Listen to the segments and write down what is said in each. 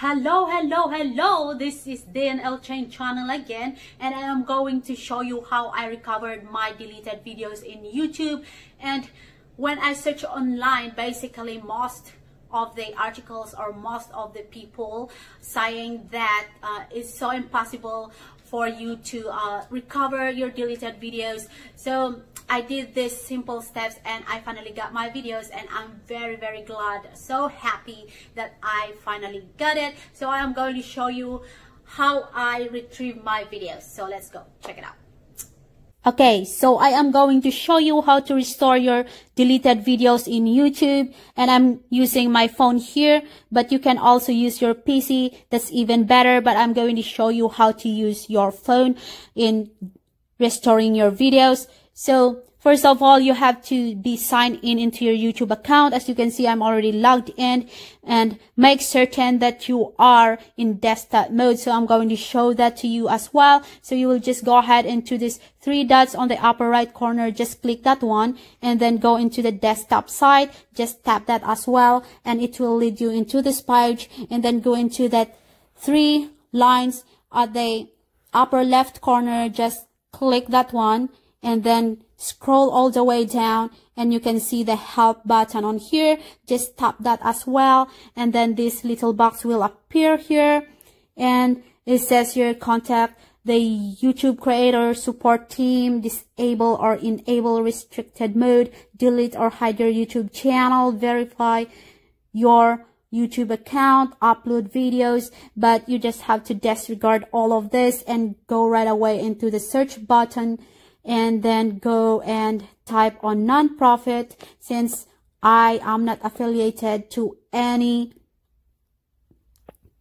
Hello, hello, hello. This is DNL Chain channel again and I am going to show you how I recovered my deleted videos in YouTube and when I search online basically most of the articles or most of the people saying that uh, it's so impossible for you to uh, recover your deleted videos so I did these simple steps and I finally got my videos and I'm very very glad so happy that I finally got it. So I am going to show you how I retrieve my videos. So let's go. Check it out. Okay, so I am going to show you how to restore your deleted videos in YouTube. And I'm using my phone here, but you can also use your PC. That's even better, but I'm going to show you how to use your phone in restoring your videos. So First of all, you have to be signed in into your YouTube account. As you can see, I'm already logged in and make certain that you are in desktop mode. So I'm going to show that to you as well. So you will just go ahead into this three dots on the upper right corner. Just click that one and then go into the desktop side. Just tap that as well and it will lead you into this page and then go into that three lines at the upper left corner. Just click that one and then scroll all the way down and you can see the help button on here. Just tap that as well. And then this little box will appear here. And it says here contact the YouTube creator support team, disable or enable restricted mode, delete or hide your YouTube channel, verify your YouTube account, upload videos, but you just have to disregard all of this and go right away into the search button and then go and type on nonprofit since I am not affiliated to any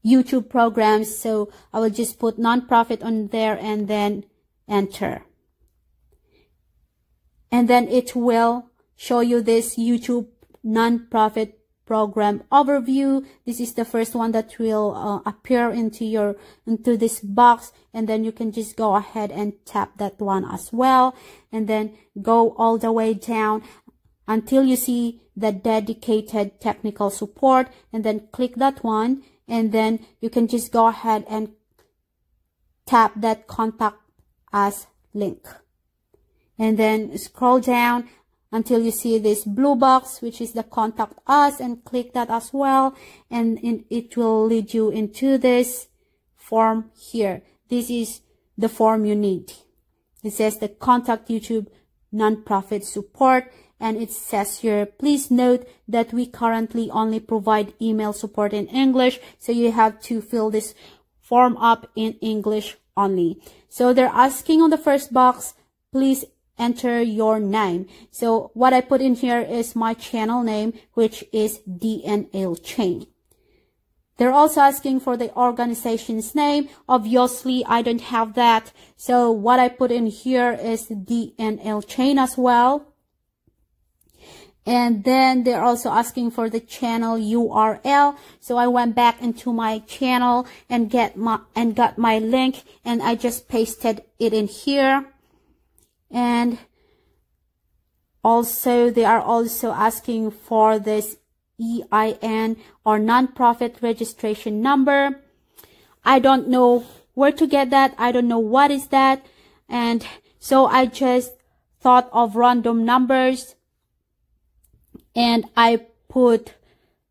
YouTube programs. So I will just put nonprofit on there and then enter. And then it will show you this YouTube nonprofit program overview. This is the first one that will uh, appear into your, into this box. And then you can just go ahead and tap that one as well. And then go all the way down until you see the dedicated technical support and then click that one. And then you can just go ahead and tap that contact us link. And then scroll down until you see this blue box which is the contact us and click that as well and it will lead you into this form here. This is the form you need. It says the contact youtube nonprofit support and it says here please note that we currently only provide email support in english so you have to fill this form up in english only. So they're asking on the first box please enter your name. So what I put in here is my channel name, which is DNL Chain. They're also asking for the organization's name. Obviously, I don't have that. So what I put in here is DNL Chain as well. And then they're also asking for the channel URL. So I went back into my channel and get my, and got my link and I just pasted it in here and also they are also asking for this EIN or nonprofit registration number. I don't know where to get that. I don't know what is that. And so I just thought of random numbers and I put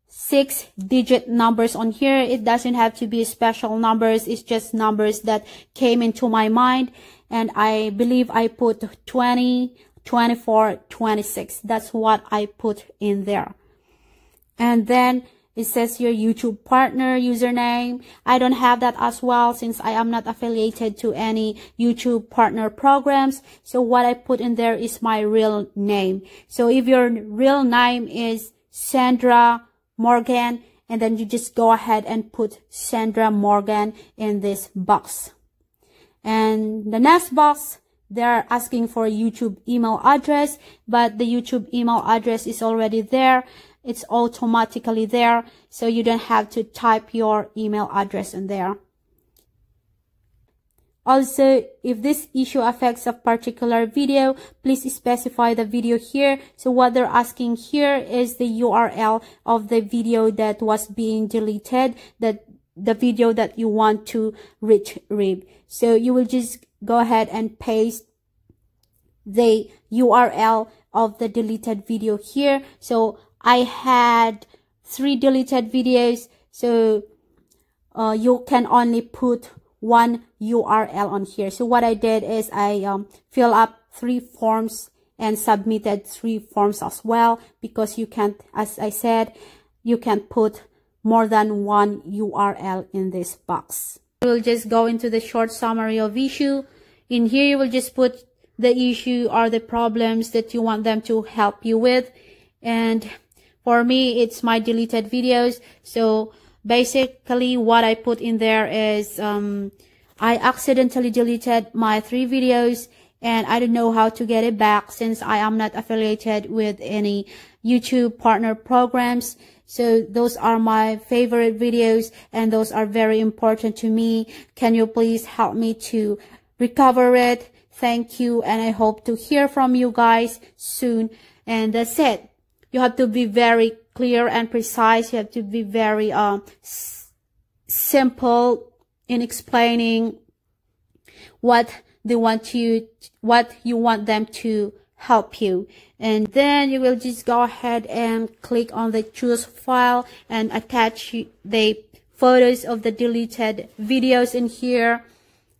six digit numbers on here. It doesn't have to be special numbers. It's just numbers that came into my mind and I believe I put 20, 24, 26. That's what I put in there. And then it says your YouTube partner username. I don't have that as well since I am not affiliated to any YouTube partner programs. So what I put in there is my real name. So if your real name is Sandra Morgan, and then you just go ahead and put Sandra Morgan in this box. And the next box, they're asking for a YouTube email address, but the YouTube email address is already there. It's automatically there, so you don't have to type your email address in there. Also, if this issue affects a particular video, please specify the video here. So what they're asking here is the URL of the video that was being deleted, that the video that you want to retrieve. So you will just go ahead and paste the URL of the deleted video here. So I had three deleted videos. So uh, you can only put one URL on here. So what I did is I um, fill up three forms and submitted three forms as well because you can't, as I said, you can put more than one URL in this box. We'll just go into the short summary of issue. In here, you will just put the issue or the problems that you want them to help you with. And for me, it's my deleted videos. So basically what I put in there is, um, I accidentally deleted my three videos and I don't know how to get it back since I am not affiliated with any YouTube partner programs. So those are my favorite videos and those are very important to me. Can you please help me to recover it? Thank you. And I hope to hear from you guys soon. And that's it you have to be very clear and precise. You have to be very um, simple in explaining what they want you, what you want them to help you. And then you will just go ahead and click on the choose file and attach the photos of the deleted videos in here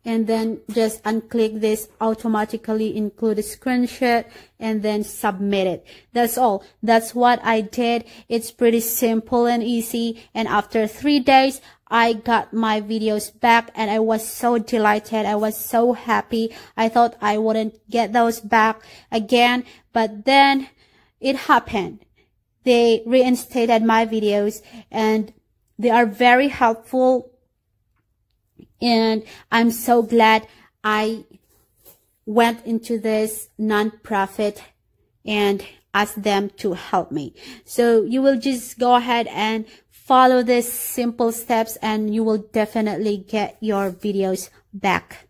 and then just unclick this automatically include a screenshot and then submit it that's all that's what i did it's pretty simple and easy and after three days I got my videos back and I was so delighted. I was so happy. I thought I wouldn't get those back again, but then it happened. They reinstated my videos and they are very helpful and I'm so glad I went into this nonprofit and asked them to help me. So you will just go ahead and follow these simple steps and you will definitely get your videos back.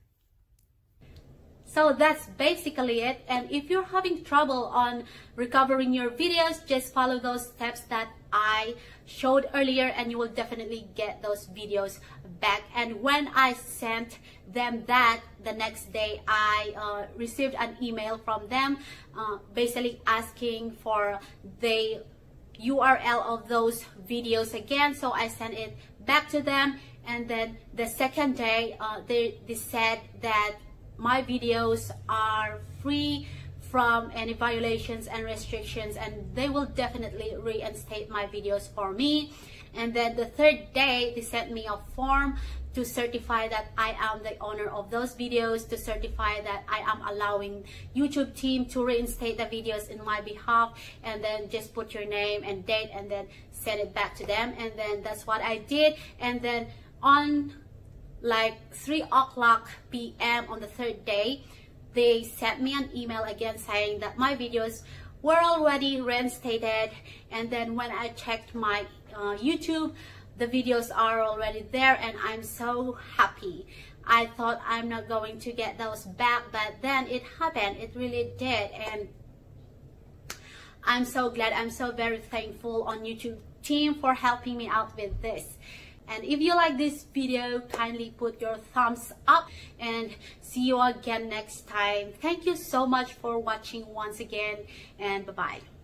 So that's basically it. And if you're having trouble on recovering your videos, just follow those steps that I showed earlier and you will definitely get those videos back and when I sent them that the next day I uh, received an email from them uh, basically asking for the URL of those videos again so I sent it back to them and then the second day uh, they, they said that my videos are free from any violations and restrictions and they will definitely reinstate my videos for me and then the third day they sent me a form to certify that I am the owner of those videos, to certify that I am allowing YouTube team to reinstate the videos in my behalf, and then just put your name and date and then send it back to them. And then that's what I did. And then on like 3 o'clock p.m. on the third day, they sent me an email again saying that my videos were already reinstated. And then when I checked my uh, YouTube the videos are already there and I'm so happy. I thought I'm not going to get those back but then it happened. It really did. And I'm so glad. I'm so very thankful on YouTube team for helping me out with this and if you like this video, kindly put your thumbs up and see you again next time. Thank you so much for watching once again and bye-bye.